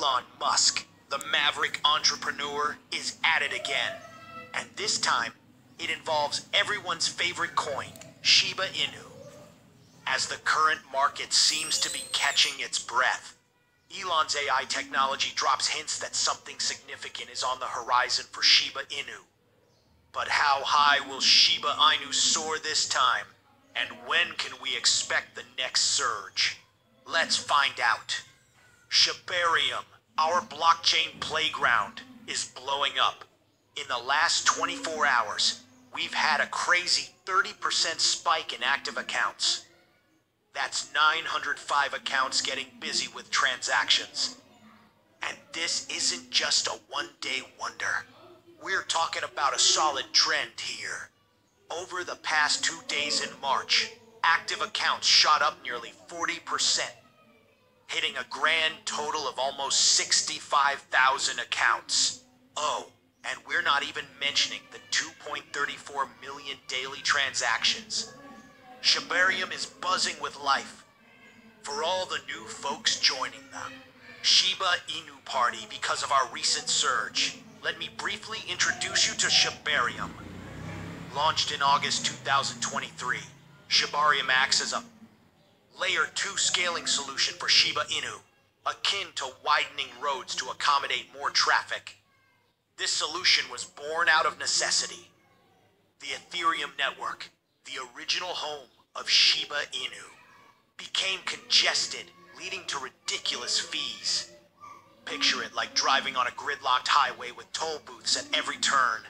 Elon Musk, the maverick entrepreneur, is at it again. And this time, it involves everyone's favorite coin, Shiba Inu. As the current market seems to be catching its breath, Elon's AI technology drops hints that something significant is on the horizon for Shiba Inu. But how high will Shiba Inu soar this time? And when can we expect the next surge? Let's find out. Shibarium, our blockchain playground, is blowing up. In the last 24 hours, we've had a crazy 30% spike in active accounts. That's 905 accounts getting busy with transactions. And this isn't just a one day wonder. We're talking about a solid trend here. Over the past two days in March, active accounts shot up nearly 40%, hitting a grand total of almost 65,000 accounts. Oh, and we're not even mentioning the 2.34 million daily transactions. Shibarium is buzzing with life. For all the new folks joining the Shiba Inu party because of our recent surge, let me briefly introduce you to Shibarium. Launched in August 2023, Shibarium acts as a Layer 2 scaling solution for Shiba Inu, akin to widening roads to accommodate more traffic. This solution was born out of necessity. The Ethereum network, the original home of Shiba Inu, became congested, leading to ridiculous fees. Picture it like driving on a gridlocked highway with toll booths at every turn.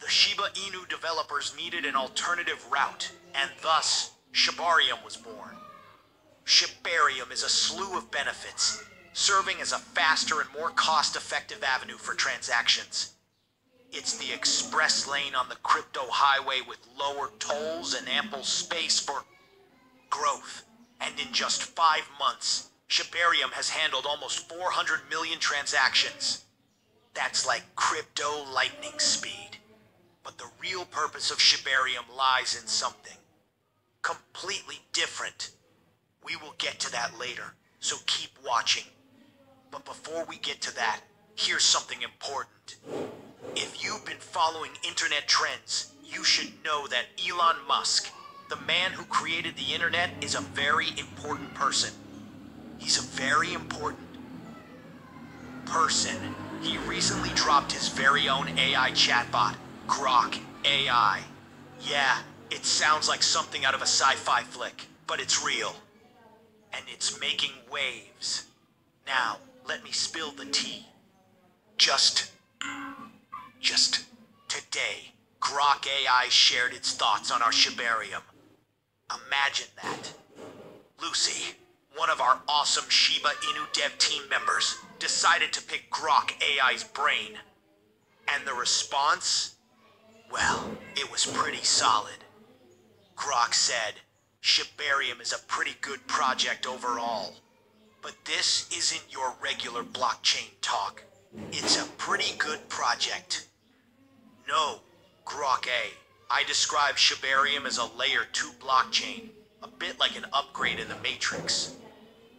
The Shiba Inu developers needed an alternative route, and thus, Shibarium was born. Shibarium is a slew of benefits, serving as a faster and more cost-effective avenue for transactions. It's the express lane on the crypto highway with lower tolls and ample space for growth. And in just five months, Shibarium has handled almost 400 million transactions. That's like crypto lightning speed. But the real purpose of Shibarium lies in something completely different. We will get to that later, so keep watching. But before we get to that, here's something important. If you've been following internet trends, you should know that Elon Musk, the man who created the internet, is a very important person. He's a very important person. He recently dropped his very own AI chatbot, Grok AI. Yeah, it sounds like something out of a sci-fi flick, but it's real. And it's making waves. Now, let me spill the tea. Just... Just today, Grok AI shared its thoughts on our Shibarium. Imagine that. Lucy, one of our awesome Shiba Inu dev team members, decided to pick Grok AI's brain. And the response? Well, it was pretty solid. Grok said, Shibarium is a pretty good project overall. But this isn't your regular blockchain talk. It's a pretty good project. No, Grok A. I describe Shibarium as a layer 2 blockchain, a bit like an upgrade in the Matrix.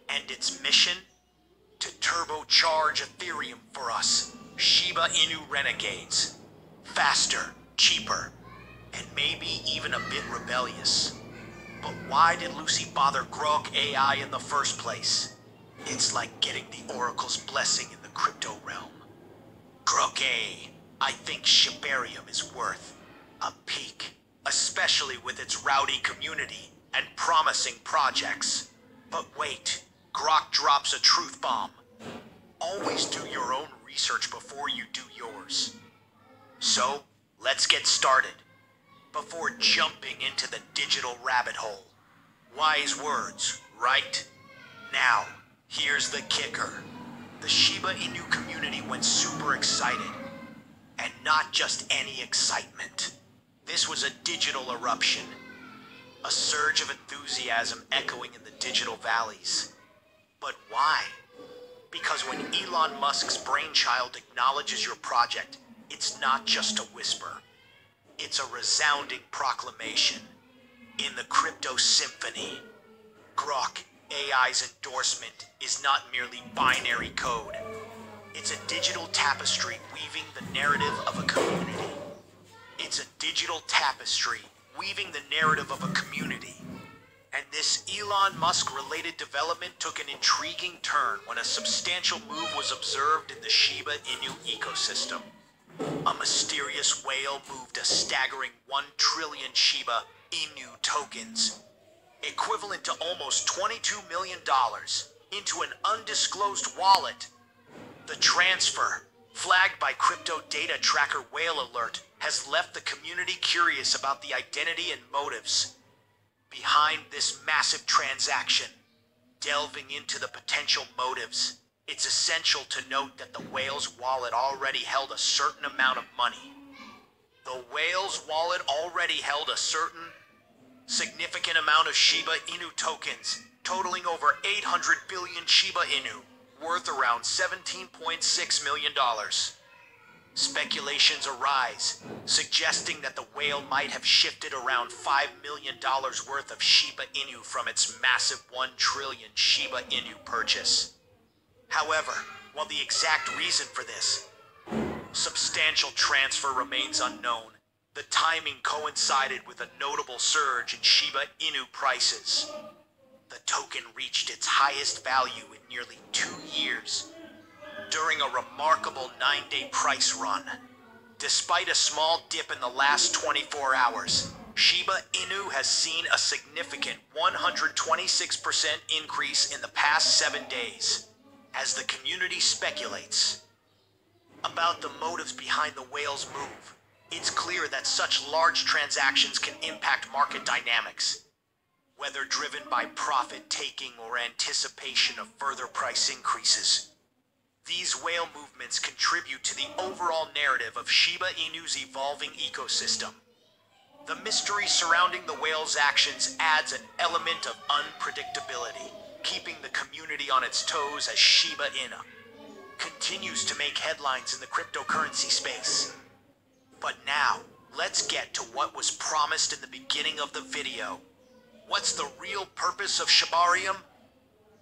And its mission? To turbocharge Ethereum for us, Shiba Inu renegades. Faster, cheaper, and maybe even a bit rebellious. But why did Lucy bother Grok AI in the first place? It's like getting the Oracle's blessing in the crypto realm. Grok A, I think Shibarium is worth a peek, especially with its rowdy community and promising projects. But wait, Grok drops a truth bomb. Always do your own research before you do yours. So, let's get started before jumping into the digital rabbit hole. Wise words, right? Now, here's the kicker. The Shiba Inu community went super excited. And not just any excitement. This was a digital eruption. A surge of enthusiasm echoing in the digital valleys. But why? Because when Elon Musk's brainchild acknowledges your project, it's not just a whisper. It's a resounding proclamation. In the crypto symphony, Grok AI's endorsement is not merely binary code. It's a digital tapestry weaving the narrative of a community. It's a digital tapestry weaving the narrative of a community. And this Elon Musk related development took an intriguing turn when a substantial move was observed in the Shiba Inu ecosystem. A mysterious whale moved a staggering 1 trillion Shiba Inu tokens, equivalent to almost $22 million, into an undisclosed wallet. The transfer, flagged by crypto data tracker Whale Alert, has left the community curious about the identity and motives behind this massive transaction. Delving into the potential motives, it's essential to note that the whale's wallet already held a certain amount of money. The whale's wallet already held a certain significant amount of Shiba Inu tokens, totaling over 800 billion Shiba Inu, worth around $17.6 million. Speculations arise, suggesting that the whale might have shifted around $5 million worth of Shiba Inu from its massive 1 trillion Shiba Inu purchase. However, while the exact reason for this substantial transfer remains unknown, the timing coincided with a notable surge in Shiba Inu prices. The token reached its highest value in nearly two years during a remarkable nine day price run. Despite a small dip in the last 24 hours, Shiba Inu has seen a significant 126% increase in the past seven days. As the community speculates about the motives behind the whale's move, it's clear that such large transactions can impact market dynamics, whether driven by profit taking or anticipation of further price increases. These whale movements contribute to the overall narrative of Shiba Inu's evolving ecosystem. The mystery surrounding the whale's actions adds an element of unpredictability, keeping the community on its toes as Shiba Inu continues to make headlines in the cryptocurrency space. But now, let's get to what was promised in the beginning of the video. What's the real purpose of Shibarium?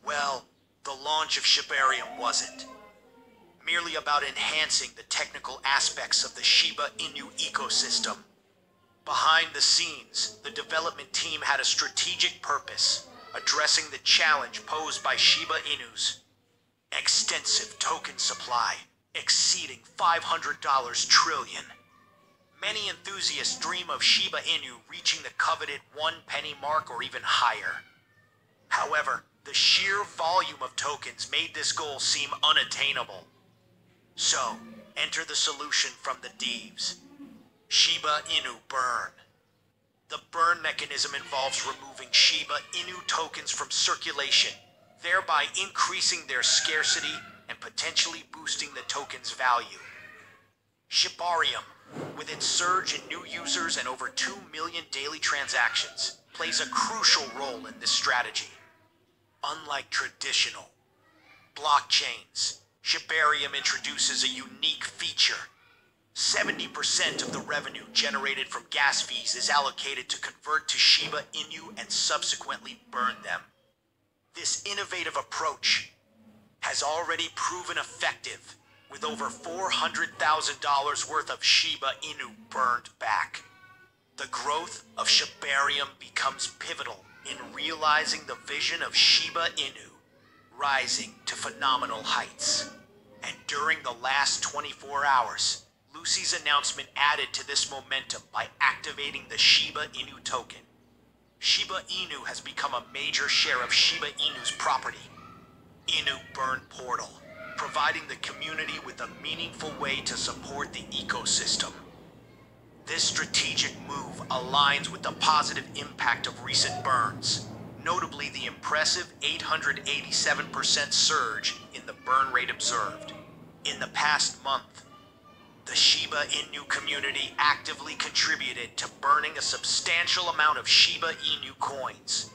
Well, the launch of Shibarium wasn't merely about enhancing the technical aspects of the Shiba Inu ecosystem. Behind the scenes, the development team had a strategic purpose, addressing the challenge posed by Shiba Inu's extensive token supply, exceeding $500 trillion. Many enthusiasts dream of Shiba Inu reaching the coveted one penny mark or even higher. However, the sheer volume of tokens made this goal seem unattainable. So, enter the solution from the Deves. Shiba Inu Burn. The burn mechanism involves removing Shiba Inu tokens from circulation, thereby increasing their scarcity and potentially boosting the token's value. Shibarium, with its surge in new users and over 2 million daily transactions, plays a crucial role in this strategy. Unlike traditional blockchains, Shibarium introduces a unique feature. 70% of the revenue generated from gas fees is allocated to convert to Shiba Inu and subsequently burn them. This innovative approach has already proven effective with over $400,000 worth of Shiba Inu burned back. The growth of Shibarium becomes pivotal in realizing the vision of Shiba Inu rising to phenomenal heights. And during the last 24 hours, Lucy's announcement added to this momentum by activating the Shiba Inu token. Shiba Inu has become a major share of Shiba Inu's property. Inu Burn Portal, providing the community with a meaningful way to support the ecosystem. This strategic move aligns with the positive impact of recent burns notably the impressive 887% surge in the burn rate observed. In the past month, the Shiba Inu community actively contributed to burning a substantial amount of Shiba Inu coins.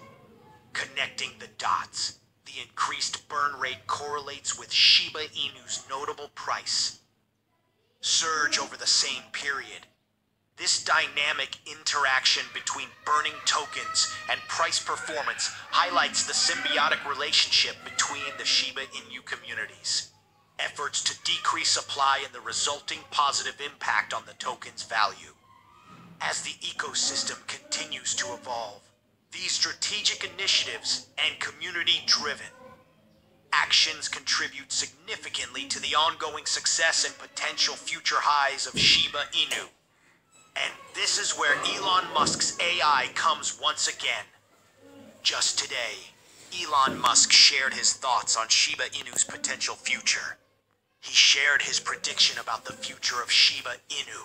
Connecting the dots, the increased burn rate correlates with Shiba Inu's notable price surge over the same period. This dynamic interaction between burning tokens and price performance highlights the symbiotic relationship between the Shiba Inu communities. Efforts to decrease supply and the resulting positive impact on the token's value. As the ecosystem continues to evolve, these strategic initiatives and community driven actions contribute significantly to the ongoing success and potential future highs of Shiba Inu. And this is where Elon Musk's AI comes once again. Just today, Elon Musk shared his thoughts on Shiba Inu's potential future. He shared his prediction about the future of Shiba Inu.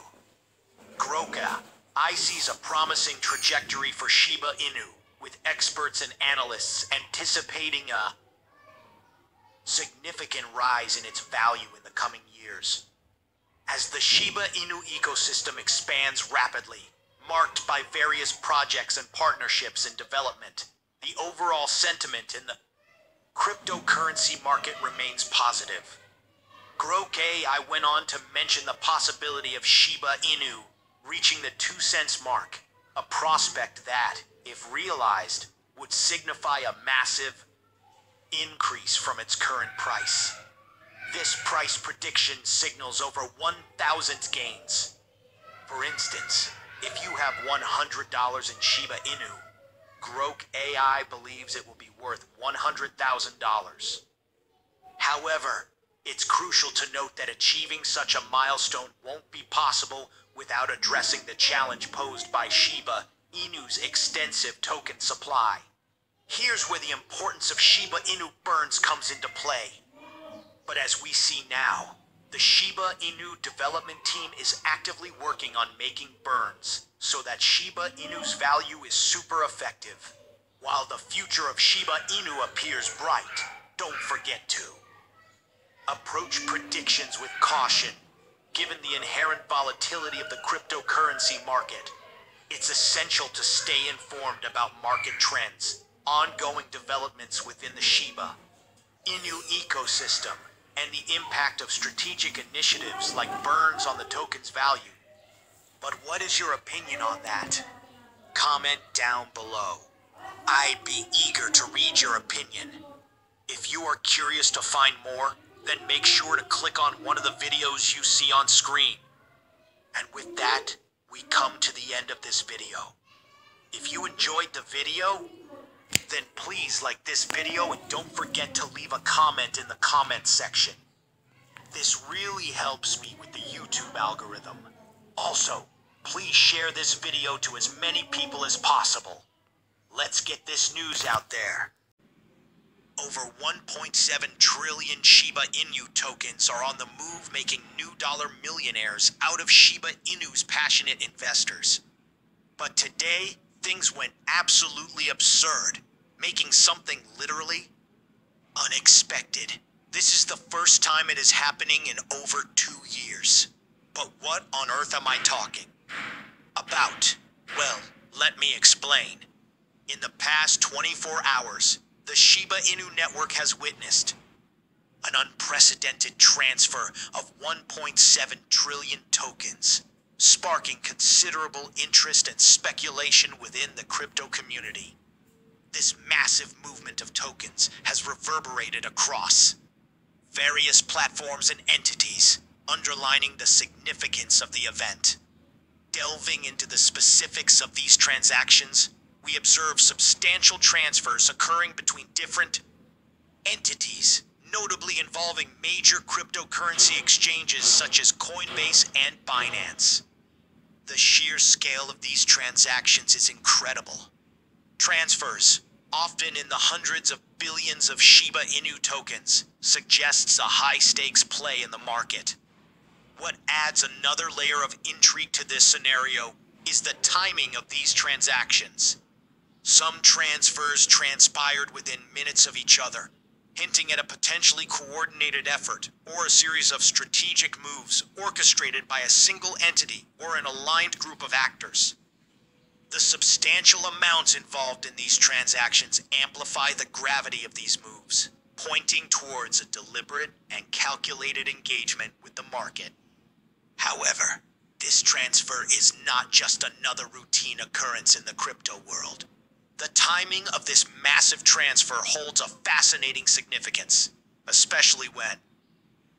Grok AI sees a promising trajectory for Shiba Inu, with experts and analysts anticipating a significant rise in its value in the coming years. As the Shiba Inu ecosystem expands rapidly, marked by various projects and partnerships in development, the overall sentiment in the cryptocurrency market remains positive. Grok AI went on to mention the possibility of Shiba Inu reaching the 2 cents mark, a prospect that, if realized, would signify a massive increase from its current price. This price prediction signals over 1,000 gains. For instance, if you have $100 in Shiba Inu, Grok AI believes it will be worth $100,000. However, it's crucial to note that achieving such a milestone won't be possible without addressing the challenge posed by Shiba Inu's extensive token supply. Here's where the importance of Shiba Inu burns comes into play. But as we see now, the Shiba Inu development team is actively working on making burns so that Shiba Inu's value is super effective. While the future of Shiba Inu appears bright, don't forget to approach predictions with caution. Given the inherent volatility of the cryptocurrency market, it's essential to stay informed about market trends, ongoing developments within the Shiba Inu ecosystem, and the impact of strategic initiatives like burns on the token's value. But what is your opinion on that? Comment down below. I'd be eager to read your opinion. If you are curious to find more, then make sure to click on one of the videos you see on screen. And with that, we come to the end of this video. If you enjoyed the video, then please like this video and don't forget to leave a comment in the comment section. This really helps me with the YouTube algorithm. Also, please share this video to as many people as possible. Let's get this news out there. Over 1.7 trillion Shiba Inu tokens are on the move making new dollar millionaires out of Shiba Inu's passionate investors. But today, things went absolutely absurd making something literally unexpected. This is the first time it is happening in over two years. But what on earth am I talking about? Well, let me explain. In the past 24 hours, the Shiba Inu network has witnessed an unprecedented transfer of 1.7 trillion tokens, sparking considerable interest and speculation within the crypto community. This massive movement of tokens has reverberated across various platforms and entities, underlining the significance of the event. Delving into the specifics of these transactions, we observe substantial transfers occurring between different entities, notably involving major cryptocurrency exchanges such as Coinbase and Binance. The sheer scale of these transactions is incredible Transfers, often in the hundreds of billions of Shiba Inu tokens, suggests a high stakes play in the market. What adds another layer of intrigue to this scenario is the timing of these transactions. Some transfers transpired within minutes of each other, hinting at a potentially coordinated effort or a series of strategic moves orchestrated by a single entity or an aligned group of actors. The substantial amounts involved in these transactions amplify the gravity of these moves, pointing towards a deliberate and calculated engagement with the market. However, This transfer is not just another routine occurrence in the crypto world. The timing of this massive transfer holds a fascinating significance, especially when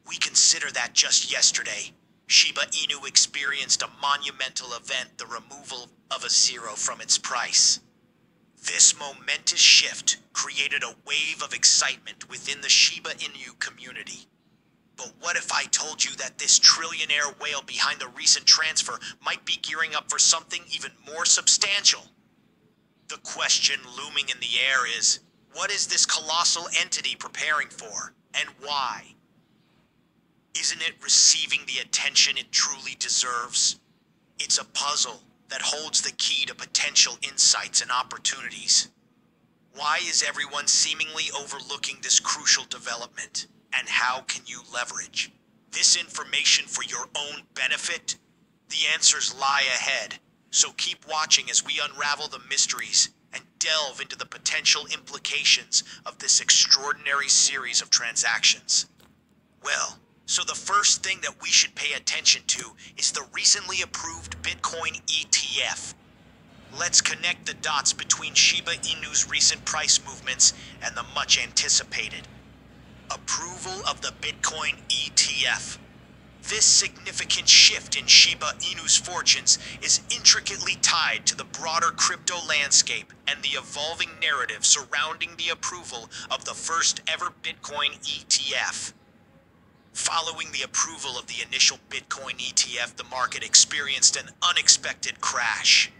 we consider that just yesterday, Shiba Inu experienced a monumental event the removal of a zero from its price. This momentous shift created a wave of excitement within the Shiba Inu community. But what if I told you that this trillionaire whale behind the recent transfer might be gearing up for something even more substantial? The question looming in the air is what is this colossal entity preparing for, and why? Isn't it receiving the attention it truly deserves? It's a puzzle that holds the key to potential insights and opportunities. Why is everyone seemingly overlooking this crucial development? And how can you leverage this information for your own benefit? The answers lie ahead, so keep watching as we unravel the mysteries and delve into the potential implications of this extraordinary series of transactions. Well, so the first thing that we should pay attention to is the recently approved Bitcoin ETF. Let's connect the dots between Shiba Inu's recent price movements and the much anticipated approval of the Bitcoin ETF. This significant shift in Shiba Inu's fortunes is intricately tied to the broader crypto landscape and the evolving narrative surrounding the approval of the first ever Bitcoin ETF. Following the approval of the initial Bitcoin ETF, the market experienced an unexpected crash.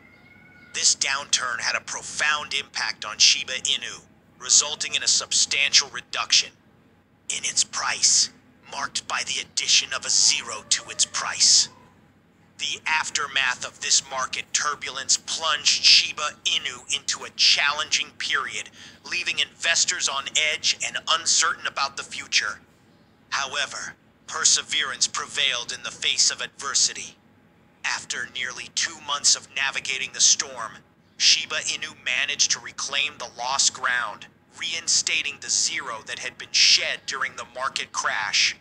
This downturn had a profound impact on Shiba Inu, resulting in a substantial reduction in its price, marked by the addition of a zero to its price. The aftermath of this market turbulence plunged Shiba Inu into a challenging period, leaving investors on edge and uncertain about the future. However, perseverance prevailed in the face of adversity. After nearly two months of navigating the storm, Shiba Inu managed to reclaim the lost ground, reinstating the zero that had been shed during the market crash.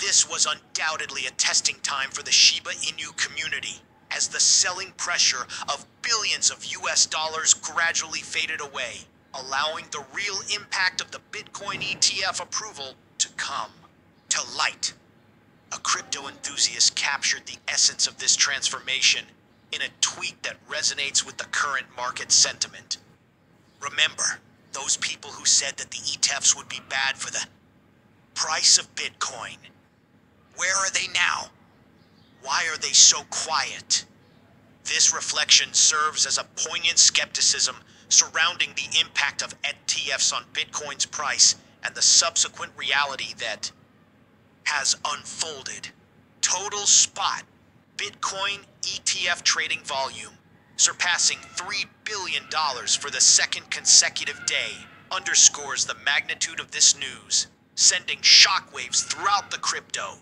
This was undoubtedly a testing time for the Shiba Inu community, as the selling pressure of billions of US dollars gradually faded away, allowing the real impact of the Bitcoin ETF approval to come to light. A crypto enthusiast captured the essence of this transformation in a tweet that resonates with the current market sentiment. Remember, those people who said that the ETFs would be bad for the price of Bitcoin. Where are they now? Why are they so quiet? This reflection serves as a poignant skepticism surrounding the impact of ETFs on Bitcoin's price and the subsequent reality that has unfolded. Total spot Bitcoin ETF trading volume surpassing $3 billion for the second consecutive day underscores the magnitude of this news, sending shockwaves throughout the crypto